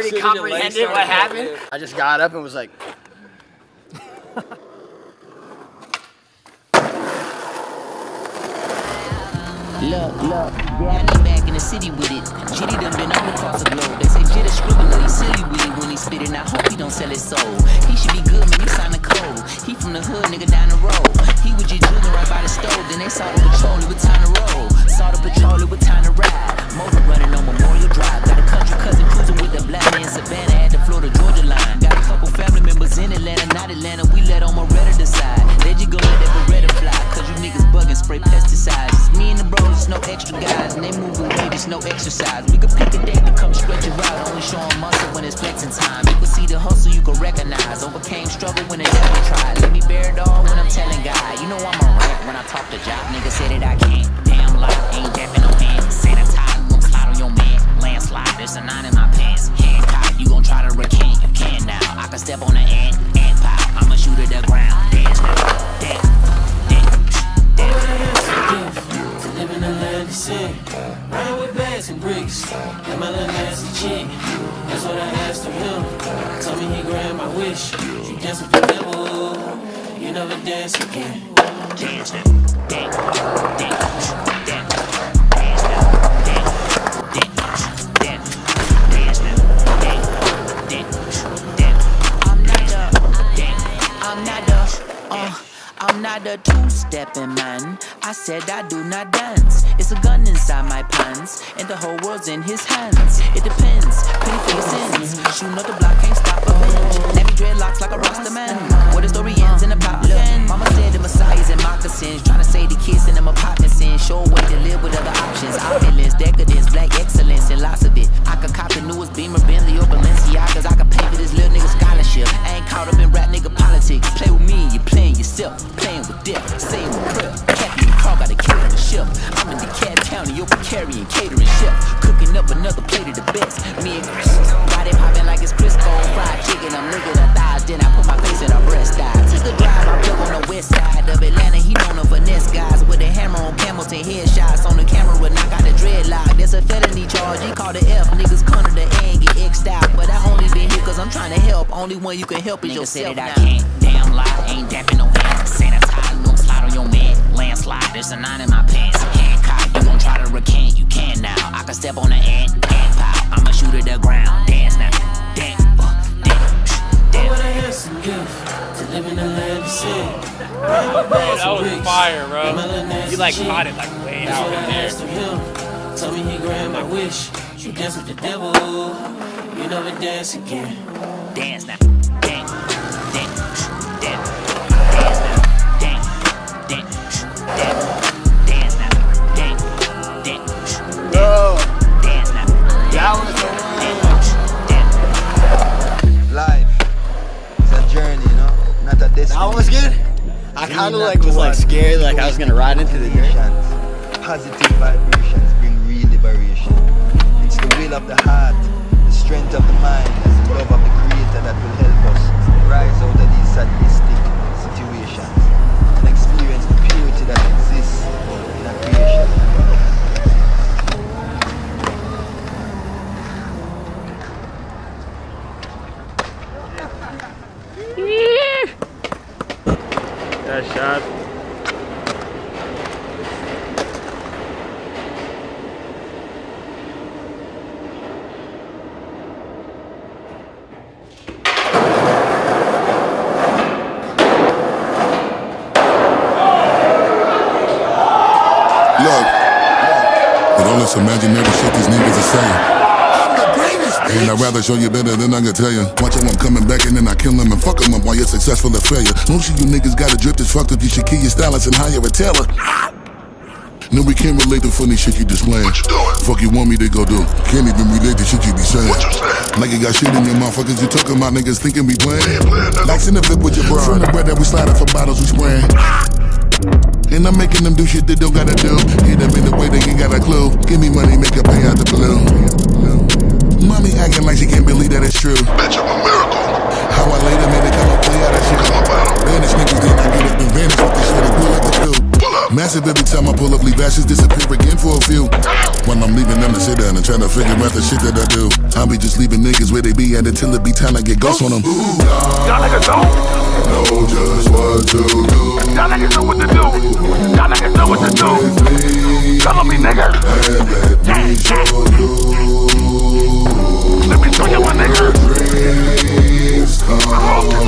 already comprehended what happened. I just got up and was like, Look, look, Danny back in the city with it. Jitty done been all across the globe. They say Jitty scribbling, he silly with it when he spit it. I hope he don't sell his soul. He should be good, man, he signed the code. He from the hood, nigga down the road. He was just drilling right by the stove. Then they saw the patrol, it was time to roll. Saw the patrol, it was time to ride. Motor running on Memorial Drive. Wish. You dance with the devil. You never dance again. Dance. Dance. Uh. I'm not a two-stepping man. I said I do not dance. It's a gun inside my pants, and the whole world's in his hands. It depends. Pay for your sins. Shooting up the block can't stop revenge. Nappy dreadlocks like a Rasta man. Where the story ends in a plot again. Mama said the Messiah's in moccasins, trying to say the kids in them apartments in. Show way to live with other options. Opulence, decadence, black excellence, and lots of it. I could cop the newest Beamer, Bentley, or Balenciagas. I could pay for this little nigga scholarship. I ain't caught up in rap nigga politics. Play with me, you playing yourself. Playing with death, same with prayer. Captain the car, got a kid on the ship. I'm in DeKalb County, open carrying, catering chef. Cooking up another plate of the best. Me and Only one you can help is Nigga yourself. said that now. I can't. Damn lie, ain't dapping no hand. Sanitize, won't slide on your man. Landslide, there's a nine in my pants. Hand cocked, you gon' try to recant. You can now. I can step on the ant, ant pile. I'ma shoot at the ground. Dance now. Dance, uh, dance, What dance. a handsome gift to live in the land of sin. Ride with bags That and was bricks. fire, bro. And my little nasty You like chick. caught it like way out what in there. asked of him. Told me he grant my wish. You dance with the devil. You never dance again. Dance now. Dance, dance, dance. Dance now. Dance, dance, dance. Dance now. Dance, dance, yo, dance now. that Dance, dance. Life is a journey, you know, not a destination. That was good. I kind of like was like scared, like I was gonna ride into the dirt. Positive vibrations bring real liberation. It's the will of the heart, the strength of the mind, and the love of the Creator that will help us rise out of these sadistic situations and experience the purity that exists in a creation. That shot. Look, this imaginary shit these niggas are saying. And I'd rather show you better than I can tell you. Watch how I'm coming back and then I kill them and fuck them up while you're successful at failure. Most of you niggas got a drip that's fucked up. You should kill your stylist and hire a tailor. No, we can't relate to funny shit you displaying. What you doing? Fuck you want me to go do? Can't even relate to shit you be saying. What you saying? Like you got shit in your motherfuckers, you talking about niggas thinking we playing. ain't playing. Like in the flip with your bro. From the bread that we sliding for bottles we spraying. And I'm making them do shit they don't gotta do. Hit them in the way they ain't got a clue. Give me money, make a pay out the blue. Mommy acting like she can't believe that it's true. Bitch, Massive every time I pull up, leave ashes disappear again for a few. When I'm leaving them to sit down and trying to figure out the shit that I do. I'll be just leaving niggas where they be at until it be time to get ghosts on them. Y'all niggas know. Know just what to do. Y'all niggas know what to do. Y'all niggas know what to do. Follow me, nigga. And let me show you. Let me show you my nigga. Dreams come. Hope dreams come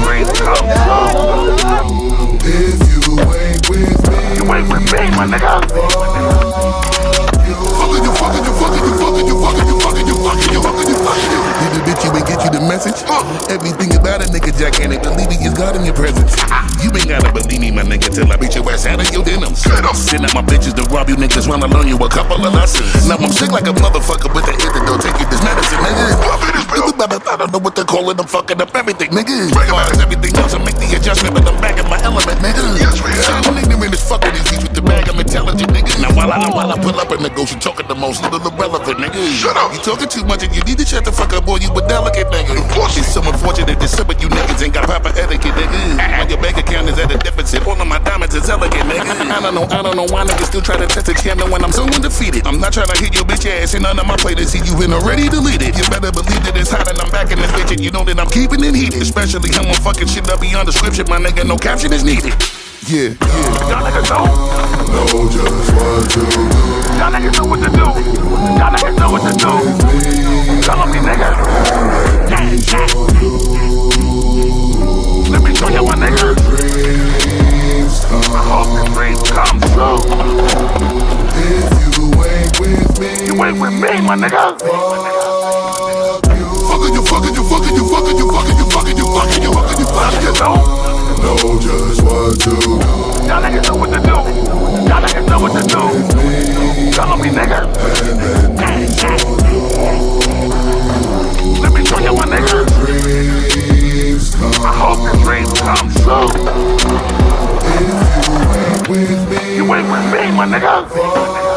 your presence. Ah, you ain't gotta believe me, my nigga, till I beat your ass out of your denim. Send out my bitches to rob you niggas, wanna learn you a couple of lessons. Now I'm sick like a motherfucker with the antidote. Take you this medicine, nigga. Pop it, this bill. I don't know what to call it. I'm fucking up everything, nigga. Bring it Far back. as everything else, I make the adjustment, but I'm back in my element, nigga. Yes, we are. I'm ignorant as fuck with these with the bag. I'm intelligent, nigga. Now while I while I pull up in the ghost, you talking the most little irrelevant, nigga. Shut up. You talking too much and you need to shut the fuck up, boy. You a delicate nigga. It's so unfortunate that some of you niggas ain't got proper etiquette, nigga. When your bank account is at a deficit, all of my diamonds is elegant, nigga. I don't know, I don't know why niggas still try to test a champion when I'm so undefeated. I'm not trying to hit your bitch ass and none of my plate see you been already deleted. You better believe that it's hot and I'm back in this bitch and you know that I'm keeping it heated. Especially how I'm fucking shit up beyond description, my nigga. No caption is needed. Yeah, yeah. Y'all niggas. Know Y'all niggas know what to do. Y'all niggas know what to do. Follow me, nigga. Let me show you my nigga. Come. Hope the dreams come true. If you ain't with me, You ain't with me, my nigga. Follow me, nigga. Let me show you my nigga. I hope the dreams come true. You ain't with me, my nigga.